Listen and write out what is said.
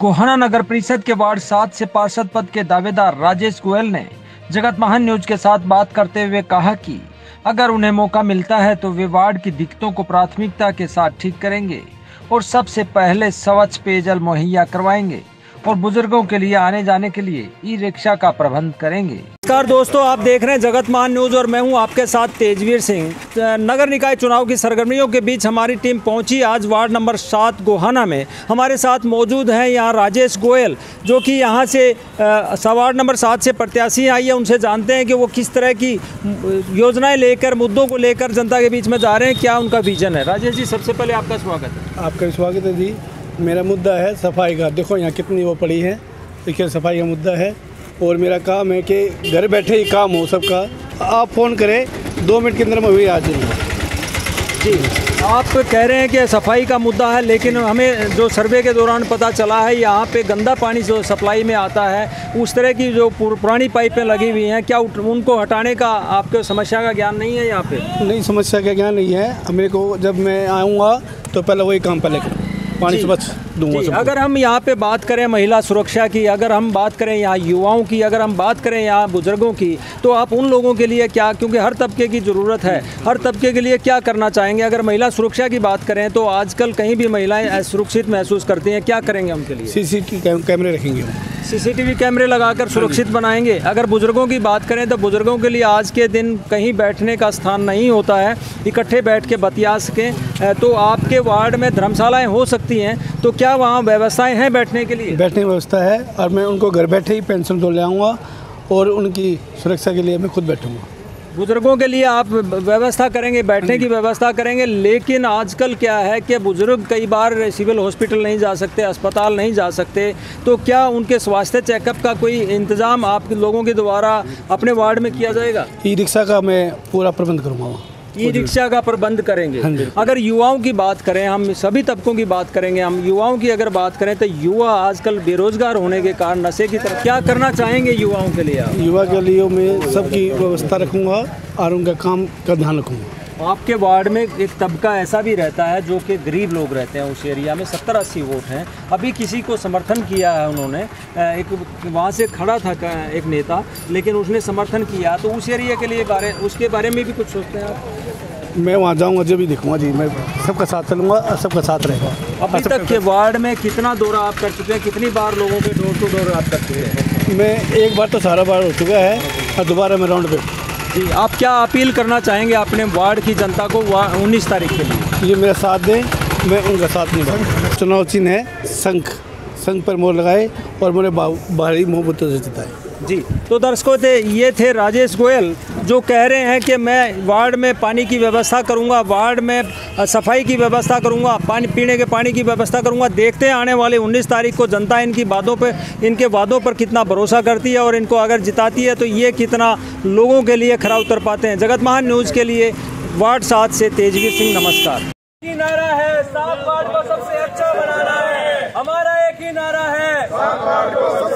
गोहाना नगर परिषद के वार्ड सात से पार्षद पद के दावेदार राजेश गोयल ने जगत महान न्यूज़ के साथ बात करते हुए कहा कि अगर उन्हें मौका मिलता है तो वे वार्ड की दिक्कतों को प्राथमिकता के साथ ठीक करेंगे और सबसे पहले स्वच्छ पेयजल मुहैया करवाएँगे। और बुज़ुर्गों के लिए आने जाने के लिए ई रिक्शा का प्रबंध करेंगे। नमस्कार दोस्तों आप देख रहे हैं जगत मान न्यूज़ और मैं हूँ आपके साथ तेजवीर सिंह। नगर निकाय चुनाव की सरगर्मियों के बीच हमारी टीम पहुँची आज वार्ड नंबर सात गोहाना में। हमारे साथ मौजूद हैं यहाँ राजेश गोयल जो कि यहाँ से वार्ड नंबर सात से प्रत्याशी आई है। उनसे जानते हैं कि वो किस तरह की योजनाएँ लेकर मुद्दों को लेकर जनता के बीच में जा रहे हैं। क्या उनका विजन है? राजेश जी सबसे पहले आपका स्वागत है। आपका स्वागत है जी। मेरा मुद्दा है सफ़ाई का। देखो यहाँ कितनी वो पड़ी है। देखिए सफ़ाई का मुद्दा है। और मेरा काम है कि घर बैठे ही काम हो सबका। आप फ़ोन करें दो मिनट के अंदर मैं वही आ जाऊँगा। जी आप कह रहे हैं कि सफ़ाई का मुद्दा है लेकिन हमें जो सर्वे के दौरान पता चला है यहाँ पे गंदा पानी जो सप्लाई में आता है उस तरह की जो पुरानी पाइपें लगी हुई हैं क्या उनको हटाने का आपके समस्या का ज्ञान नहीं है यहाँ पे? नहीं समस्या का ज्ञान नहीं है। मेरे को जब मैं आऊँगा तो पहले वही काम पहले पानी से बच दूँगा अगर हम यहाँ पे बात करें महिला सुरक्षा की अगर हम बात करें यहाँ युवाओं की अगर हम बात करें यहाँ बुज़ुर्गों की तो आप उन लोगों के लिए क्या क्योंकि हर तबके की ज़रूरत है हर तबके के लिए क्या करना चाहेंगे? अगर महिला सुरक्षा की बात करें तो आजकल कहीं भी महिलाएँ सुरक्षित महसूस करती हैं क्या करेंगे उनके लिए? सी कैमरे रखेंगे सीसीटीवी कैमरे लगाकर सुरक्षित बनाएँगे। अगर बुज़ुर्गों की बात करें तो बुज़ुर्गों के लिए आज के दिन कहीं बैठने का स्थान नहीं होता है। इकट्ठे बैठ के बतिया सकें तो आपके वार्ड में धर्मशालाएँ हो सकती हैं तो क्या वहाँ व्यवस्थाएँ हैं बैठने के लिए? बैठने की व्यवस्था है और मैं उनको घर बैठे ही पेंशन तो ले आऊँगा और उनकी सुरक्षा के लिए मैं खुद बैठूँगा। बुज़ुर्गों के लिए आप व्यवस्था करेंगे बैठने की व्यवस्था करेंगे लेकिन आजकल क्या है कि बुज़ुर्ग कई बार सिविल हॉस्पिटल नहीं जा सकते अस्पताल नहीं जा सकते तो क्या उनके स्वास्थ्य चेकअप का कोई इंतज़ाम आप लोगों के द्वारा अपने वार्ड में किया जाएगा? ई रिक्शा का मैं पूरा प्रबंध करूँगा ई रिक्शा का प्रबंध करेंगे। हाँ अगर युवाओं की बात करें हम सभी तबकों की बात करेंगे हम युवाओं की अगर बात करें तो युवा आजकल बेरोजगार होने के कारण नशे की तरफ़ क्या करना चाहेंगे युवाओं के लिए युवा के लिए मैं सबकी व्यवस्था रखूँगा और उनका काम का ध्यान रखूँगा। आपके वार्ड में एक तबका ऐसा भी रहता है जो कि गरीब लोग रहते हैं उस एरिया में सत्तर अस्सी वोट हैं। अभी किसी को समर्थन किया है उन्होंने एक वहाँ से खड़ा था एक नेता लेकिन उसने समर्थन किया तो उस एरिया के लिए बारे उसके बारे में भी कुछ सोचते हैं आप? मैं वहाँ जाऊँगा जब भी देखूँगा जी मैं सबका साथ चलूँगा सबका साथ रहेगा। अभी तक के वार्ड में कितना दौरा आप कर चुके हैं? कितनी बार लोगों के डोर टू डोर आप कर चुके हैं? मैं एक बार तो सारा बार हो चुका है और दोबारा मैं राउंड पे जी, आप क्या अपील करना चाहेंगे अपने वार्ड की जनता को उन्नीस तारीख के लिए? ये मेरा साथ दें, मैं उनका साथ नहीं चुनाव चिन्ह है, संख। संघ पर मोर लगाए और मेरे बाहरी मोहब्बत से जिताए। जी तो दर्शकों थे ये थे राजेश गोयल जो कह रहे हैं कि मैं वार्ड में पानी की व्यवस्था करूँगा वार्ड में सफ़ाई की व्यवस्था करूँगा पानी पीने के पानी की व्यवस्था करूँगा। देखते हैं आने वाले 19 तारीख को जनता इनकी बातों पर इनके वादों पर कितना भरोसा करती है और इनको अगर जिताती है तो ये कितना लोगों के लिए खरा उतर पाते हैं। जगत महान न्यूज़ के लिए वार्ड सात से तेजवीर सिंह नमस्कार। नारा है सात वार्ड को सबसे अच्छा बनाना है। हमारा एक ही नारा है।